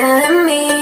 telling me.